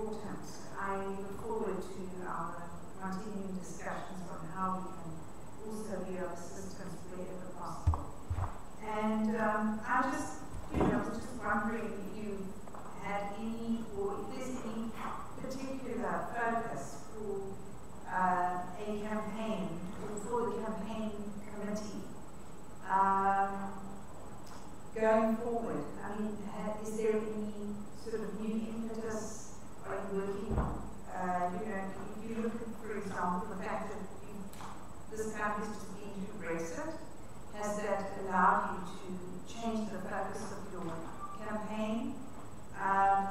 I look forward to our continuing discussions on how we can also be of assistance wherever possible. And um, I just, you know, was just wondering if you had any, or if there's any particular focus for uh, a campaign, for the campaign committee. Um, going forward? I mean, is there any sort of new working on. Uh, you know, if you look, for example, the fact that you, this country is just been through Brexit, has that allowed you to change the focus of your campaign? Um,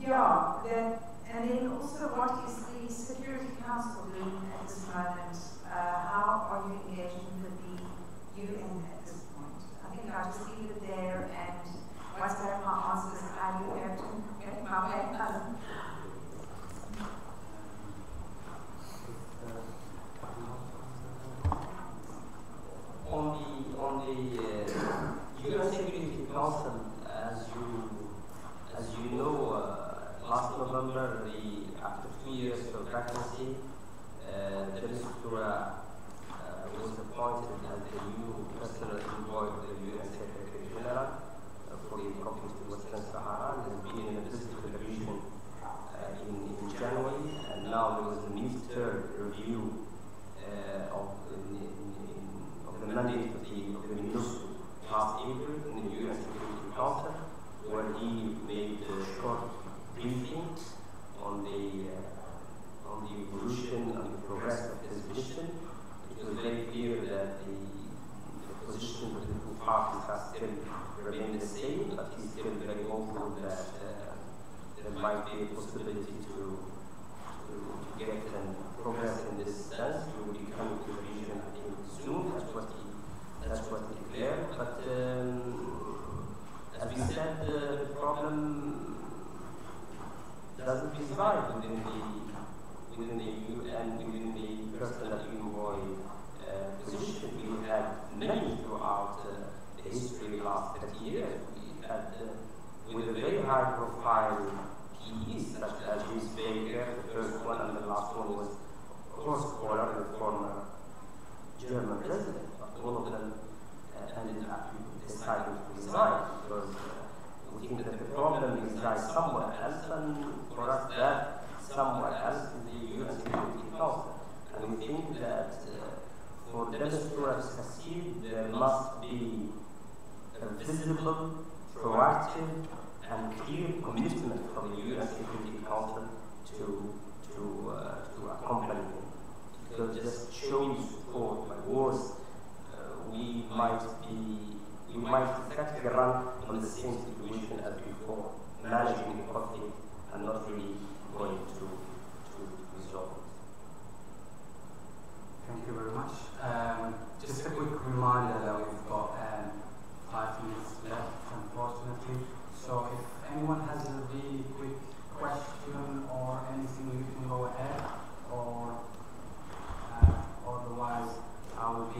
yeah, that, and then also what is the Security Council doing at this moment? Uh, how are you engaging with the UN at this point? I think I'll just leave it there.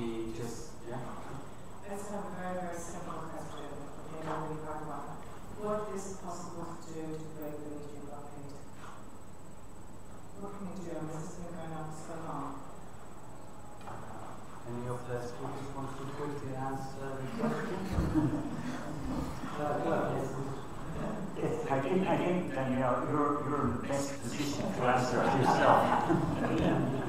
be just, yeah? That's a very, very simple question. We have one. What is possible to do to break the issue blockade? What can we do? I this has been going on for so long. Any of the speakers want to quickly answer uh, the question? Uh, I think, I think Danielle, you're, you're in the best position to answer it yourself.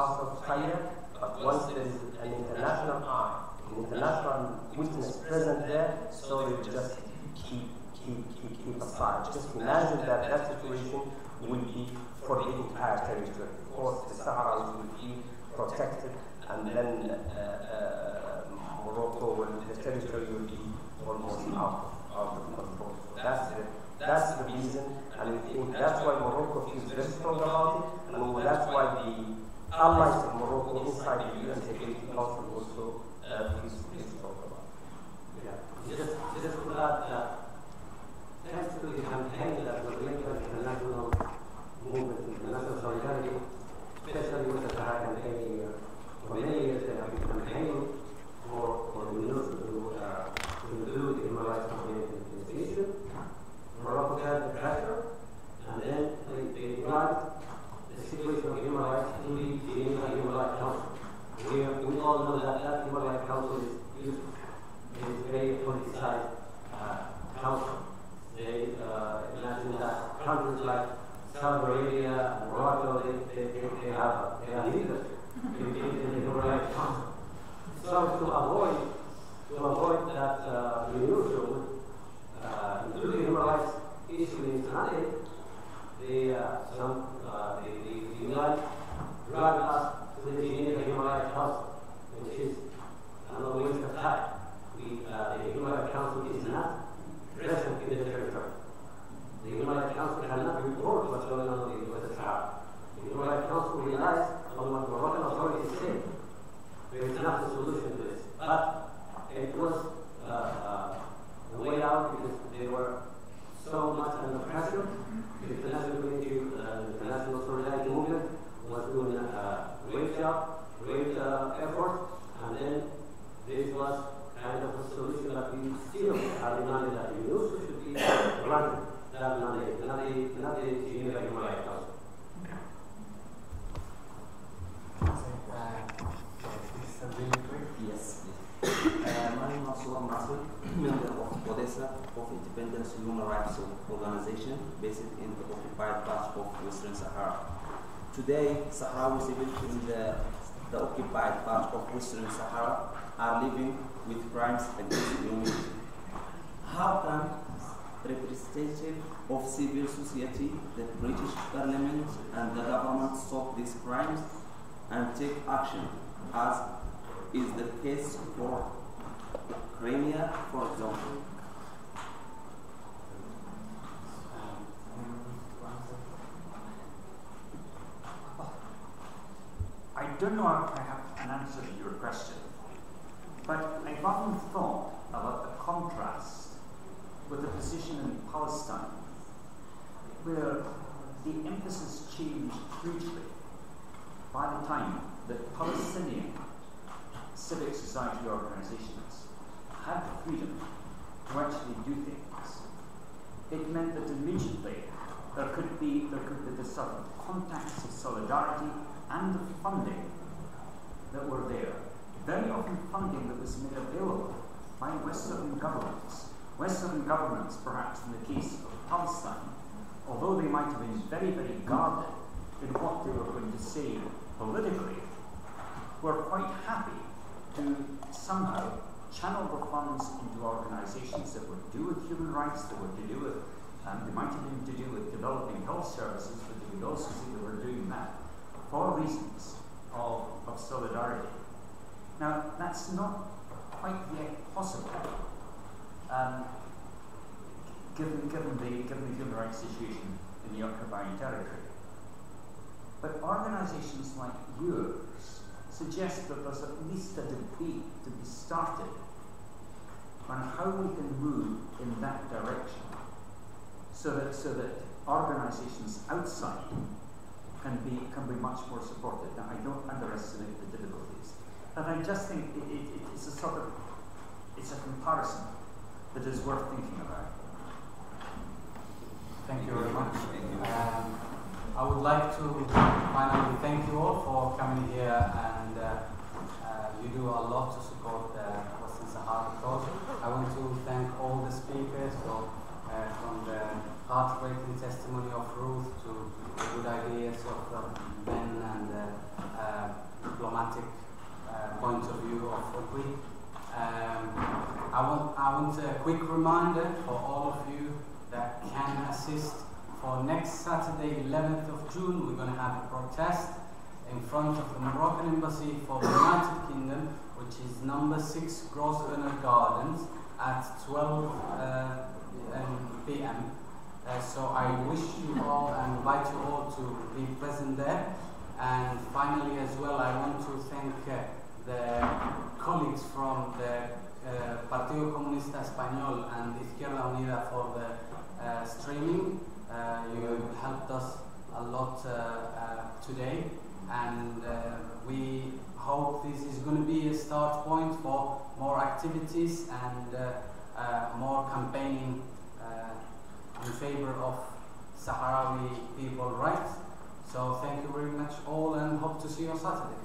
in the Today, Sahrawi civilians in the, the occupied part of Western Sahara are living with crimes against humanity. How can representative of civil society, the British Parliament and the government stop these crimes and take action as is the case for Crimea, for example? I don't know if I have an answer to your question, but I've often thought about the contrast with the position in Palestine, where the emphasis changed hugely by the time that Palestinian civic society organizations had the freedom to actually do things. It meant that immediately there could be there could be the sort of contacts of solidarity and the funding that were there. Very often funding that was made available by Western governments. Western governments, perhaps in the case of Palestine, although they might have been very, very guarded in what they were going to say politically, were quite happy to somehow channel the funds into organizations that would do with human rights, that were to do with, um, they might have been to do with developing health services, but they would also say they were doing that for reasons of, of solidarity. Now, that's not quite yet possible, um, given, given, the, given the human rights situation in the occupying territory. But organizations like yours suggest that there's at least a debate to be started on how we can move in that direction so that, so that organizations outside can be, can be much more supported. Now, I don't underestimate the difficulties. And I just think it, it, it's a sort of, it's a comparison that is worth thinking about. Thank you very much. Um, I would like to finally thank you all for coming here and uh, uh, you do a lot to support the Western Sahara project. I want to thank all the speakers for, uh, from the heartbreaking testimony of Ruth to the good ideas of uh, Ben and the uh, diplomatic uh, point of view of Oubi. Um, I want, I want a quick reminder for all of you that can assist for next Saturday, 11th of June, we're going to have a protest in front of the Moroccan Embassy for the United Kingdom, which is number 6 Grosvenor Gardens at 12 uh, p.m. Uh, so I wish you all and invite you all to be present there. And finally, as well, I want to thank uh, the colleagues from the uh, Partido Comunista Español and Izquierda Unida for the uh, streaming. Uh, you helped us a lot today, and we hope this is going to be a start point for more activities and more campaigning in favor of Sahrawi people rights. So thank you very much all, and hope to see you on Saturday.